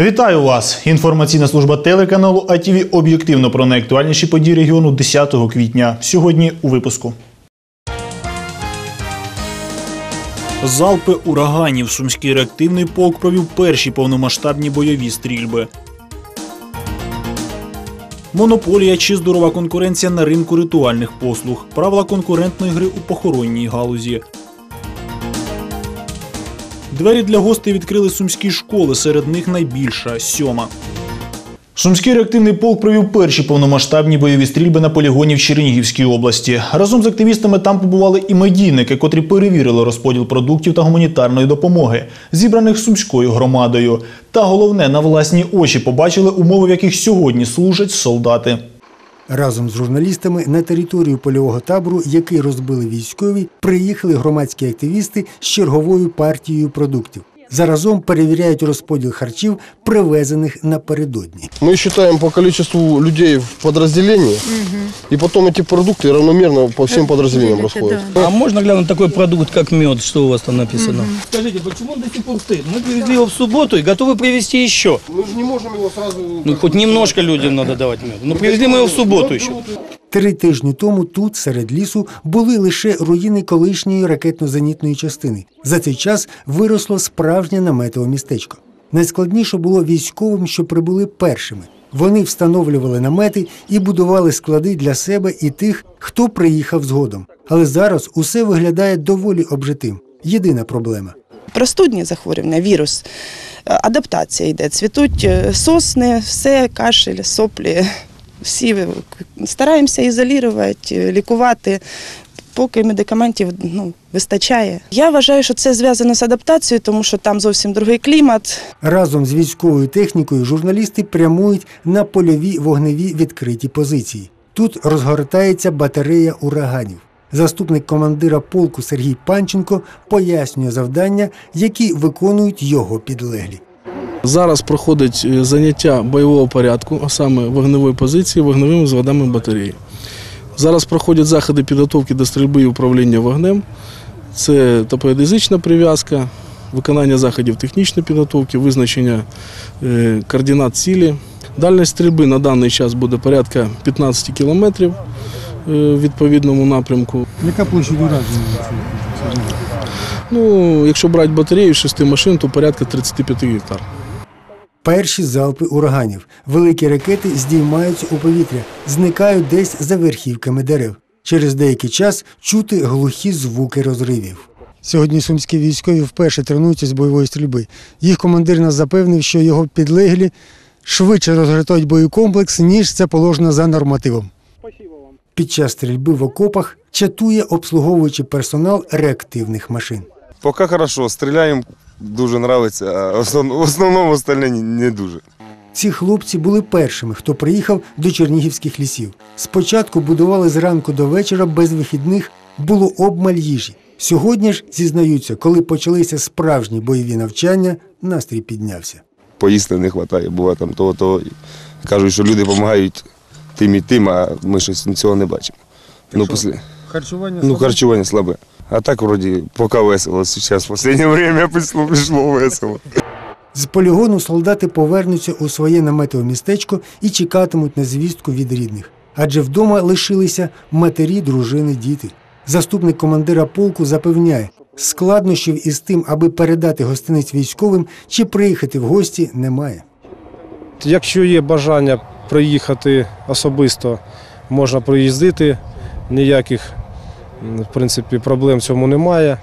Вітаю вас! Інформаційна служба телеканалу АТВ об'єктивно про найактуальніші події регіону 10 квітня. Сьогодні у випуску. Залпи ураганів. Сумський реактивний полк провів перші повномасштабні бойові стрільби. Монополія чи здорова конкуренція на ринку ритуальних послуг. Правила конкурентної гри у похоронній галузі. Двері для гостей відкрили сумські школи, серед них найбільша сьома. Сумський реактивний полк провів перші повномасштабні бойові стрільби на полігоні в Чернігівській області. Разом з активістами там побували і медійники, котрі перевірили розподіл продуктів та гуманітарної допомоги, зібраних сумською громадою. Та головне, на власні очі побачили умови, в яких сьогодні служать солдати. Разом з журналістами на територію польового табору, який розбили військові, приїхали громадські активісти з черговою партією продуктів. Заразом перевіряють розподіл харчів, привезених напередодні. Мы считаем по количеству людей в подразделении, и потом эти продукты равномерно по всем подразделениям расходят. А можно глянуть такой продукт, как мед, что у вас там написано? Скажите, почему он до сих пор стоит? Мы привезли его в субботу и готовы привезти еще. Мы же не можем его сразу... Ну, хоть немножко людям надо давать мед. Ну, привезли мы его в субботу еще. Три тижні тому тут, серед лісу, були лише руїни колишньої ракетно-зенітної частини. За цей час виросло справжнє наметове містечко. Найскладніше було військовим, що прибули першими. Вони встановлювали намети і будували склади для себе і тих, хто приїхав згодом. Але зараз усе виглядає доволі обжитим. Єдина проблема. простудні захворювання, вірус, адаптація йде. Цвітуть е, сосни, все, кашель, соплі. Всі стараємося ізолювати, е, лікувати. Поки медикаментів ну, вистачає. Я вважаю, що це зв'язано з адаптацією, тому що там зовсім другий клімат. Разом з військовою технікою журналісти прямують на польові вогневі відкриті позиції. Тут розгортається батарея ураганів. Заступник командира полку Сергій Панченко пояснює завдання, які виконують його підлеглі. Зараз проходить е, заняття бойового порядку, а саме вогневої позиції вогневими зводами батареї. Зараз проходять заходи підготовки до стрільби і управління вогнем. Це топоядезична прив'язка, виконання заходів технічної підготовки, визначення е, координат цілі. Дальність стрільби на даний час буде порядка 15 кілометрів відповідному напрямку. Яка площа ураження? Ну, якщо брати батарею з 6 машин, то порядка 35 гектар. Перші залпи ураганів. Великі ракети здіймаються у повітря, зникають десь за верхівками дерев. Через деякий час чути глухі звуки розривів. Сьогодні сумські військові вперше тренуються з бойової стрільби. Їх командир нас запевнив, що його підлеглі швидше розгортають боєкомплекс, ніж це положено за нормативом. Під час стрільби в окопах чатує обслуговуючий персонал реактивних машин. Поки хорошо, стріляємо, дуже подобається, а в основному остальне не- дуже. Ці хлопці були першими, хто приїхав до чернігівських лісів. Спочатку будували зранку до вечора без вихідних, було обмаль їжі. Сьогодні ж зізнаються, коли почалися справжні бойові навчання, настрій піднявся. Поїсти не вистачає, буває там того, того. Кажуть, що люди допомагають тим і тим, а ми щось цього не бачимо. Ну, після... Харчування ну харчування слабе. А так, вроді, поки весело. Зараз в останнє время пішло, пішло весело. з полігону солдати повернуться у своє наметове містечко і чекатимуть на звістку від рідних. Адже вдома лишилися матері, дружини, діти. Заступник командира полку запевняє, складнощів із тим, аби передати гостиниць військовим чи приїхати в гості, немає. Якщо є бажання приїхати особисто, можна приїздити. Ніяких в принципі, проблем в цьому немає.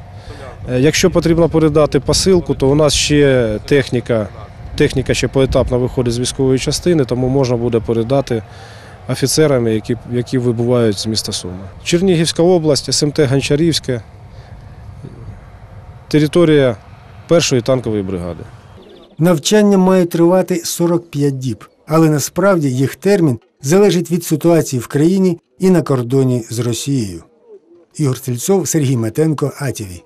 Е, Якщо потрібно передати посилку, то у нас ще техніка, техніка ще поетапно виходить з військової частини, тому можна буде передати офіцерам, які, які вибувають з міста Суми. Чернігівська область, СМТ Гончарівське, територія першої танкової бригади. Навчання має тривати 45 діб, але насправді їх термін залежить від ситуації в країні і на кордоні з Росією. Ігор Стрільцов, Сергій Метенко, АТВ.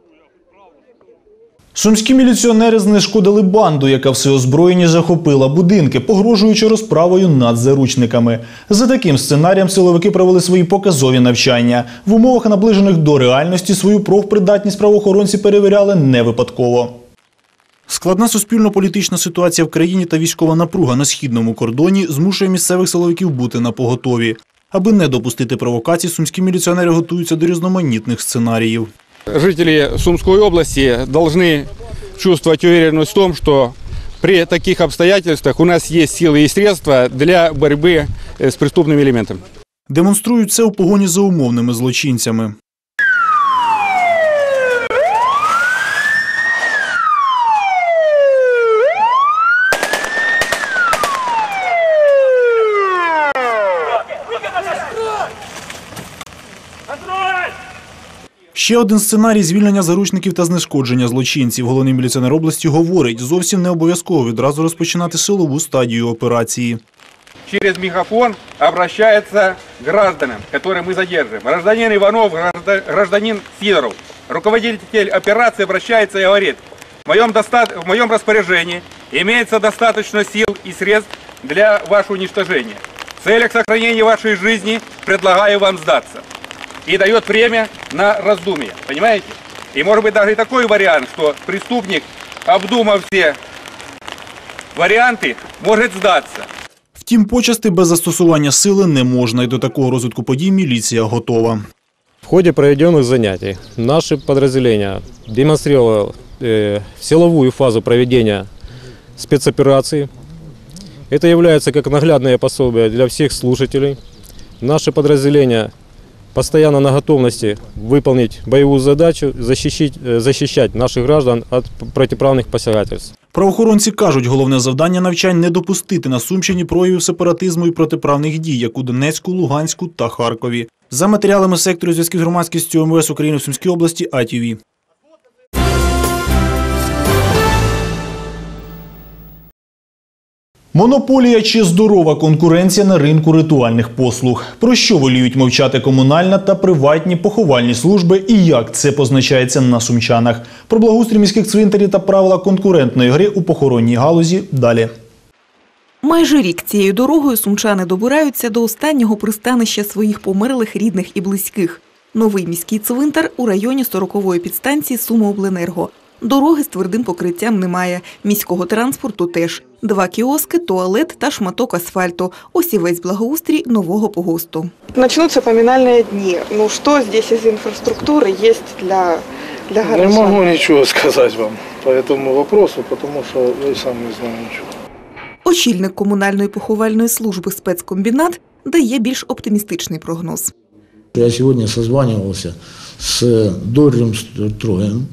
Сумські міліціонери знешкодили банду, яка все озброєні захопила будинки, погрожуючи розправою над заручниками. За таким сценарієм силовики провели свої показові навчання. В умовах наближених до реальності свою профпридатність правоохоронці перевіряли не випадково. З Складна суспільно-політична ситуація в країні та військова напруга на східному кордоні змушує місцевих силовиків бути на поготові. Аби не допустити провокацій, сумські міліціонери готуються до різноманітних сценаріїв. Жители Сумской области должны чувствовать уверенность в том, что при таких обстоятельствах у нас есть силы и средства для борьбы э, с преступными элементами. Демонструють це у погоні за умовними злочинцями. Ще один сценарій звільнення заручників та знешкодження злочинців. Головний міліціонер області говорить, зовсім не обов'язково відразу розпочинати силову стадію операції. Через мегафон обращается к гражданам, которые мы задерживаем. Гражданин гражда- гражданин Сидоров. Руководитель операции обращается и говорит, в моем распоряжении имеется достаточно сил и средств для вашего уничтожения. В целях сохранения вашей жизни предлагаю вам сдаться И дает время на раздумье, понимаете? И может быть даже и такой вариант, что преступник, обдумав все варианты, может сдаться. Втім, почасти без застосування сили не можна, і до такого розвитку подій міліція готова. В ходе проведенных занятий наше подразделение демонстрировало э, силовую фазу проведения спецоперации. Это является как наглядное пособие для всех слушателей. Наше подразделение постоянно на готовности выполнить боевую задачу, защищить, э, защищать наших граждан от противоправных посягательств. Правоохоронці кажуть, головне завдання навчань не допустити на Сумщині проявів сепаратизму і протиправних дій, як у Донецьку, Луганську та Харкові. За матеріалами сектору зв'язків з громадськістю МВС України в Сумській області АТВ. Монополія чи здорова конкуренція на ринку ритуальних послуг. Про що воліють мовчати комунальна та приватні поховальні служби і як це позначається на сумчанах? Про благоустрій міських цвинтарів та правила конкурентної гри у похоронній галузі далі. Майже рік цією дорогою сумчани добираються до останнього пристанища своїх померлих рідних і близьких. Новий міський цвинтар у районі 40-ї підстанції Сумиобленерго. Дороги з твердим покриттям немає, міського транспорту теж. Два кіоски, туалет та шматок асфальту. Ось і весь благоустрій нового погосту. Начнутся поминальные дни. Ну что здесь из инфраструктуры есть для, для Не горожан? могу ничего сказать вам по этому вопросу, потому что я и сам не знаю ничего. Очільник комунальної поховальної служби спецкомбінат дає більш оптимістичний прогноз. Я сегодня созванивался с Дорремстроем,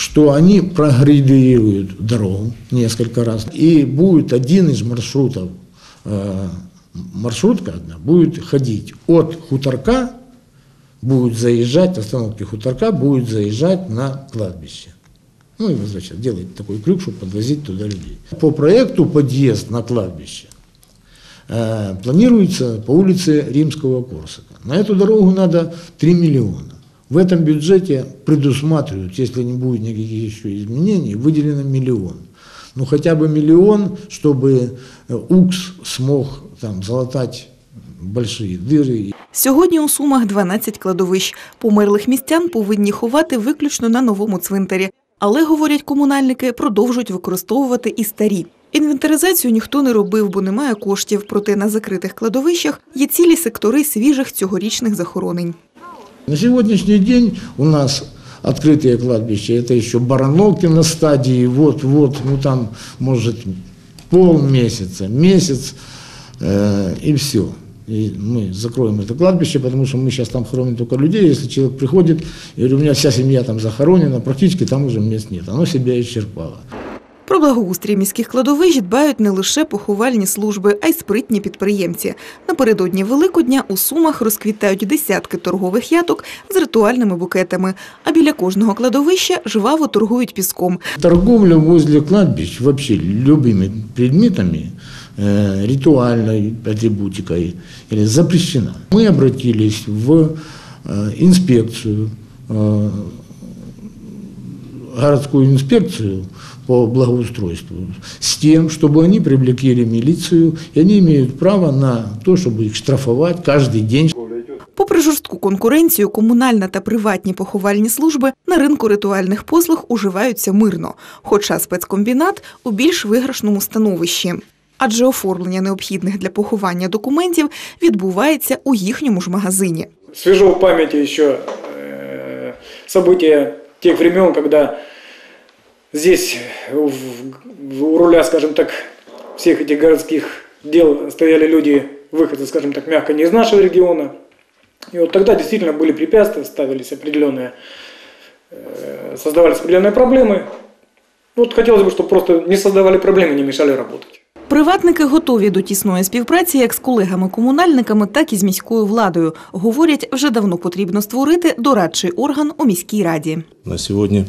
что они прогрейдируют дорогу несколько раз. И будет один из маршрутов, э, маршрутка одна, будет ходить от Хуторка, будет заезжать, остановки Хуторка, будет заезжать на кладбище. Ну и возвращать, делать такой крюк, чтобы подвозить туда людей. По проекту подъезд на кладбище э, планируется по улице Римского Корсака. На эту дорогу надо 3 миллиона. В этом бюджете предусматривают, если не будет никаких еще изменений, выделено миллион. Ну хотя бы миллион, чтобы э, УКС смог там залатать большие дыры. Сьогодні у Сумах 12 кладовищ. Померлих містян повинні ховати виключно на новому цвинтарі. Але, говорять комунальники, продовжують використовувати і старі. Інвентаризацію ніхто не робив, бо немає коштів. Проте на закритих кладовищах є цілі сектори свіжих цьогорічних захоронень. На сегодняшний день у нас открытые кладбища, это еще Барановки на стадии, вот-вот, ну там может полмесяца, месяц э, и все. И мы закроем это кладбище, потому что мы сейчас там хороним только людей. Если человек приходит, и говорю, у меня вся семья там захоронена, практически там уже мест нет. Оно себя исчерпало. Про благоустрій міських кладовищ дбають не лише поховальні служби, а й спритні підприємці. Напередодні Великодня у Сумах розквітають десятки торгових яток з ритуальними букетами. А біля кожного кладовища жваво торгують піском. Торговля возле кладбищ вообще любыми предметами, э, ритуальной атрибутикой или запрещена. Мы обратились в э, инспекцию, э, городскую инспекцию по благоустройству с тем, чтобы они привлекли милицию, и они имеют право на то, чтобы их штрафовать каждый день. Попри жорстку конкуренцію комунальна та приватні поховальні служби на ринку ритуальних послуг уживаються мирно, хоча спецкомбінат у більш виграшному становищі. Адже оформлення необхідних для поховання документів відбувається у їхньому ж магазині. Свежо в памяти еще э, события тех времен, когда здесь в- в- у руля, скажем так, всех этих городских дел стояли люди, выходцы, скажем так, мягко не из нашего региона. И вот тогда действительно были препятствия, ставились определенные, э, создавались определенные проблемы. Вот хотелось бы, чтобы просто не создавали проблемы, не мешали работать. Приватники готові до тісної співпраці як з колегами-комунальниками, так і з міською владою. Говорять, вже давно потрібно створити дорадчий орган у міській раді. На сегодня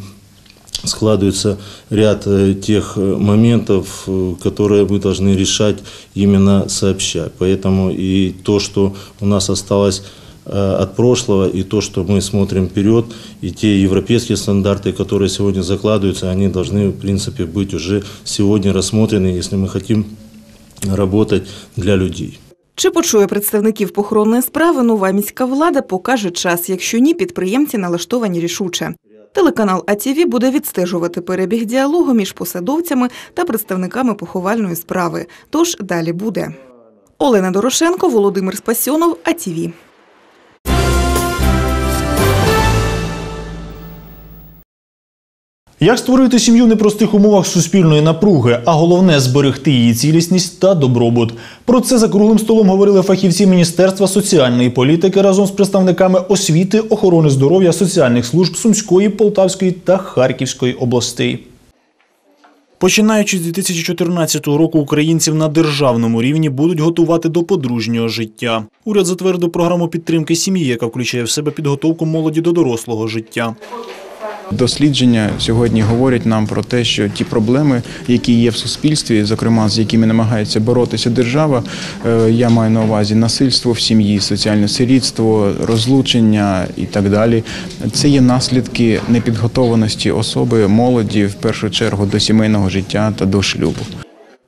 складывается ряд э, тех э, моментов, э, которые мы должны решать именно сообща. Поэтому и то, что у нас осталось э, от прошлого, и то, что мы смотрим вперед, и те европейские стандарты, которые сегодня закладываются, они должны, в принципе, быть уже сегодня рассмотрены, если мы хотим работать для людей. Чи почує представників похоронної справи нова міська влада, покаже час. Якщо ні, підприємці налаштовані рішуче. Телеканал АТВ буде відстежувати перебіг діалогу між посадовцями та представниками поховальної справи. Тож далі буде. Олена Дорошенко, Володимир Спасьонов, АТВ. Як створити сім'ю в непростих умовах суспільної напруги, а головне зберегти її цілісність та добробут. Про це за круглим столом говорили фахівці Міністерства соціальної політики разом з представниками освіти, охорони здоров'я, соціальних служб Сумської, Полтавської та Харківської областей. Починаючи з 2014 року, українців на державному рівні будуть готувати до подружнього життя. Уряд затвердив програму підтримки сім'ї, яка включає в себе підготовку молоді до дорослого життя. Дослідження сьогодні говорять нам про те, що ті проблеми, які є в суспільстві, зокрема з якими намагається боротися держава, е, я маю на увазі насильство в сім'ї, соціальне сирітство, розлучення і так далі. Це є наслідки непідготованості особи, молоді в першу чергу до сімейного життя та до шлюбу.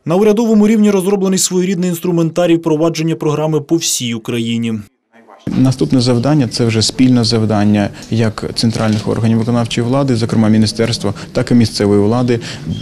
На урядовому рівні розроблений своєрідний інструментарій впровадження програми по всій Україні. Наступне завдання це вже спільне завдання як центральних органів виконавчої влади, зокрема міністерства, так і місцевої влади,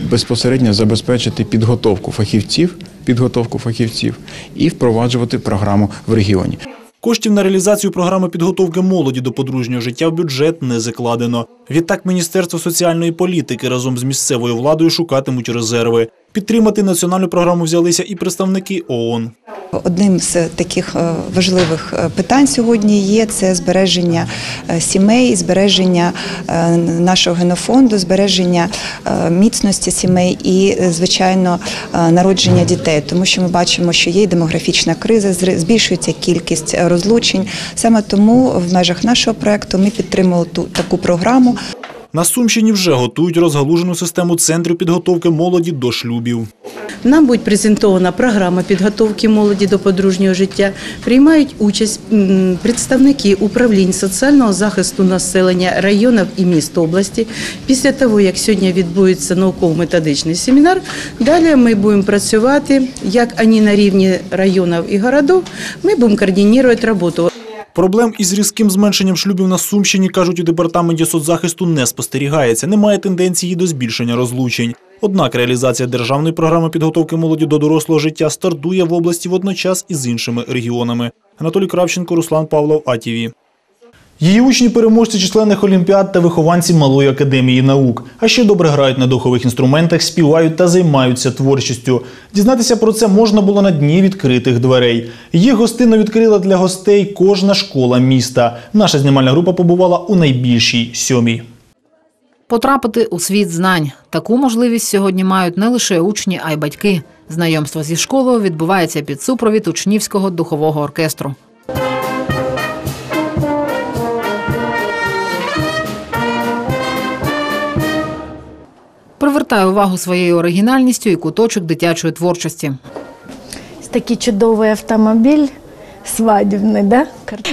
безпосередньо забезпечити підготовку фахівців, підготовку фахівців і впроваджувати програму в регіоні. Коштів на реалізацію програми підготовки молоді до подружнього життя в бюджет не закладено. Відтак Міністерство соціальної політики разом з місцевою владою шукатимуть резерви. Підтримати національну програму взялися і представники ООН. Одним з таких е, важливих е, питань сьогодні є це збереження е, сімей, збереження нашого генофонду, збереження міцності сімей і, звичайно, народження дітей, тому що ми бачимо, що є демографічна криза, збільшується кількість розлучень. Саме тому в межах нашого проекту ми підтримали ту таку програму. На Сумщині вже готують розгалужену систему центрів підготовки молоді до шлюбів. Нам буде презентована програма підготовки молоді до подружнього життя. Приймають участь представники управлінь соціального захисту населення районів і міст області. Після того, як сьогодні відбудеться науково-методичний семінар, далі ми будемо працювати, як вони на рівні районів і городів, ми будемо координувати роботу. Проблем із різким зменшенням шлюбів на Сумщині, кажуть у департаменті соцзахисту, не спостерігається. Немає тенденції до збільшення розлучень. Однак реалізація державної програми підготовки молоді до дорослого життя стартує в області водночас із іншими регіонами. Анатолій Кравченко, Руслан Павлов, АТВ. Її учні переможці численних олімпіад та вихованці Малої академії наук. А ще добре грають на духових інструментах, співають та займаються творчістю. Дізнатися про це можна було на дні відкритих дверей. Їх гостинно відкрила для гостей кожна школа міста. Наша знімальна група побувала у найбільшій сьомій. Потрапити у світ знань. Таку можливість сьогодні мають не лише учні, а й батьки. Знайомство зі школою відбувається під супровід учнівського духового оркестру. Привертає увагу своєю оригінальністю і куточок дитячої творчості. Такий чудовий автомобіль свадібний, да?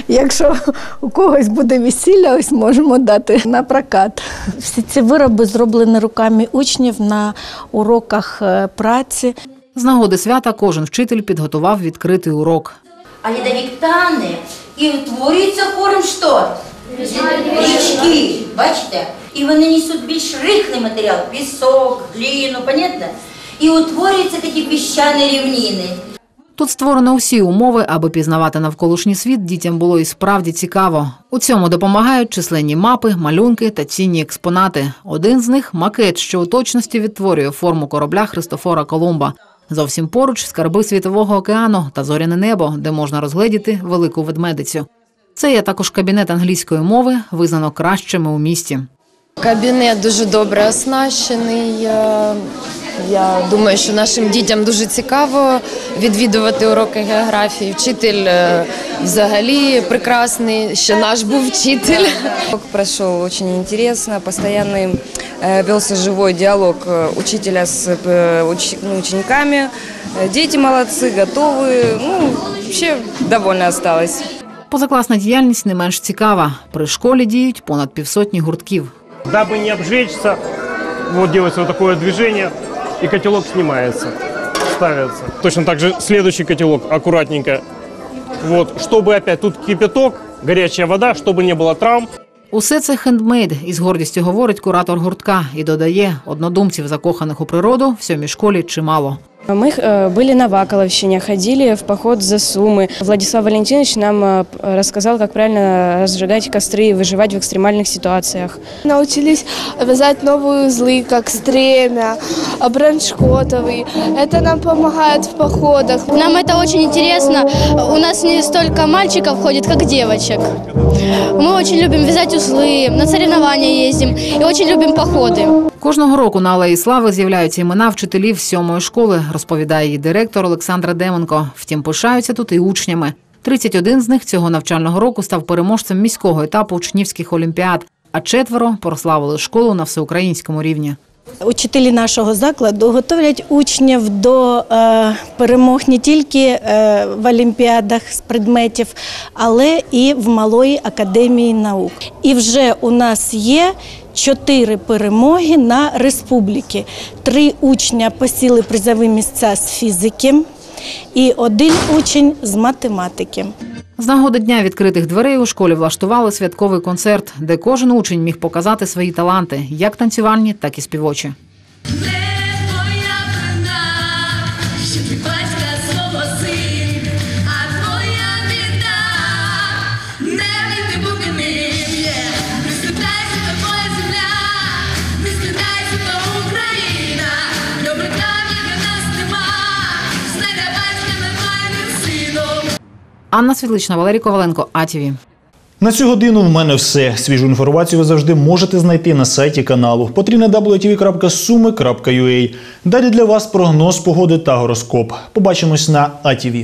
Якщо у когось буде весілля, ось можемо дати на прокат. Всі ці вироби зроблені руками учнів на уроках е, праці. З нагоди свята кожен вчитель підготував відкритий урок. А ледовик тане І утворюється хором що? Річки, бачите? І вони несуть більш рихлий матеріал, пісок, гліну, понятно? І утворюються такі піщані рівніни. Тут створено усі умови, аби пізнавати навколишній світ дітям було і справді цікаво. У цьому допомагають численні мапи, малюнки та цінні експонати. Один з них макет, що у точності відтворює форму корабля Христофора Колумба. Зовсім поруч скарби світового океану та зоряне небо, де можна розгледіти велику ведмедицю. Це є також кабінет англійської мови, визнано кращими у місті. Кабінет дуже добре оснащений. Е, Я думаю, що нашим дітям дуже цікаво відвідувати уроки географії. Вчитель е, взагалі прекрасний, ще наш був вчитель. Урок прошел очень интересно, постоянный э, велся живой диалог э, учителя с э, уч- ну, учениками. Э, Дети молодцы, готовы, ну, вообще довольно осталось. Позакласна діяльність не менш цікава. При школі діють понад півсотні гуртків. Дабы не обжечься, вот делается вот такое движение, и котелок снимается, ставится. Точно так же следующий котелок аккуратненько. Вот, чтобы опять тут кипяток, горячая вода, чтобы не было травм. Усе це хендмейд, із гордістю говорить куратор гуртка і додає, однодумців, закоханих у природу, в сьомій школі чимало. Мы э, были на Ваколовщине, ходили в поход за Сумы. Владислав Валентинович нам э, рассказал, как правильно разжигать костры и выживать в экстремальных ситуациях. Научились вязать новые узлы, как стремя, броншкотовый. Это нам помогает в походах. Нам это очень интересно. У нас не столько мальчиков ходит, как девочек. Мы очень любим вязать узлы, на соревнования ездим и очень любим походы. Кожного року на Алеї Слави з'являються імена вчителів сьомої школи, розповідає її директор Олександра Деменко. Втім, пишаються тут і учнями. 31 з них цього навчального року став переможцем міського етапу учнівських олімпіад, а четверо прославили школу на всеукраїнському рівні. Учителі нашого закладу готовлять учнів до е, перемог не тільки е, в олімпіадах з предметів, але і в Малої академії наук. І вже у нас є чотири перемоги на республіки. Три учня посіли призові місця з фізики і один учень з математики. З нагоди дня відкритих дверей у школі влаштували святковий концерт, де кожен учень міг показати свої таланти, як танцювальні, так і співочі. Анна Світлична, Валерій Коваленко, АТВ. На цю годину в мене все. Свіжу інформацію ви завжди можете знайти на сайті каналу. Wtv.suми.ua. Далі для вас прогноз погоди та гороскоп. Побачимось на АТВ.